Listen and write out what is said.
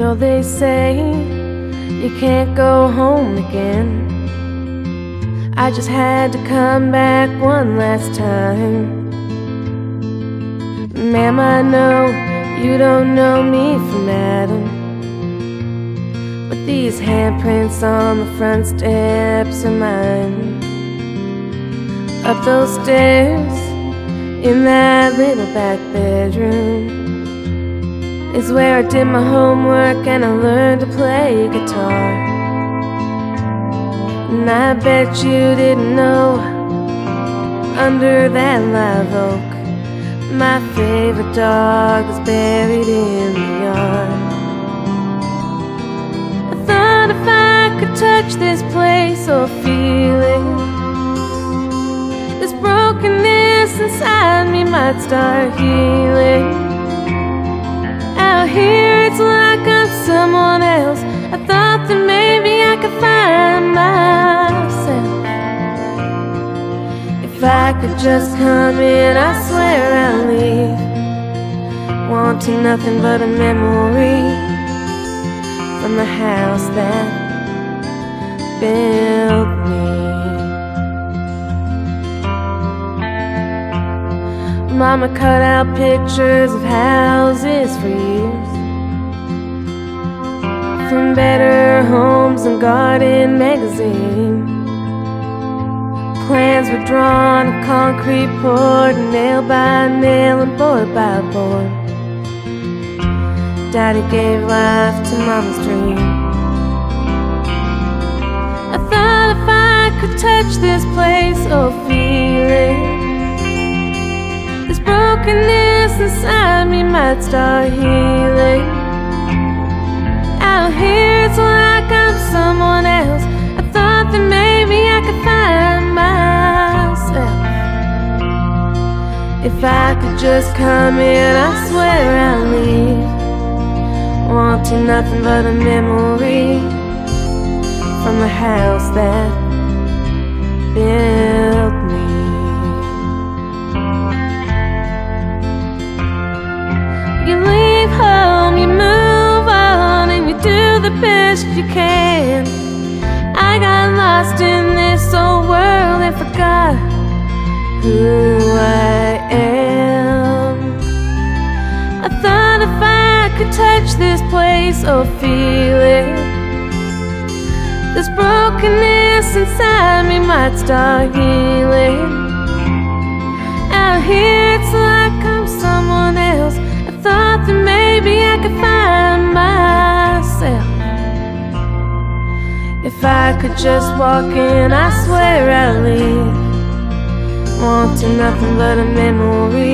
Know they say you can't go home again. I just had to come back one last time. Ma'am, I know you don't know me from Adam. But these handprints on the front steps are mine. Up those stairs in that little back bedroom is where I did my homework and I learned to play guitar. And I bet you didn't know, under that live oak, my favorite dog is buried in the yard. I thought if I could touch this place or feel it, this brokenness inside me might start healing someone else. I thought that maybe I could find myself. If I could just come in, I swear I'll leave. Wanting nothing but a memory From the house that built me. Mama cut out pictures of houses for years From Better Homes and Garden magazine. Plans were drawn concrete poured Nail by nail and board by board. Daddy gave life to Mama's dream. I thought if I could touch this place or feel it. This brokenness inside me might start healing If I could just come in, I swear I'll leave Wanting nothing but a memory From the house that built me You leave home, you move on, and you do the best you can. I got lost in this old world and forgot who I thought if I could touch this place or feel it, this brokenness inside me might start healing. Out here, it's like I'm someone else. I thought that maybe I could find myself. If I could just walk in, I swear I'd leave Wanting nothing but a memory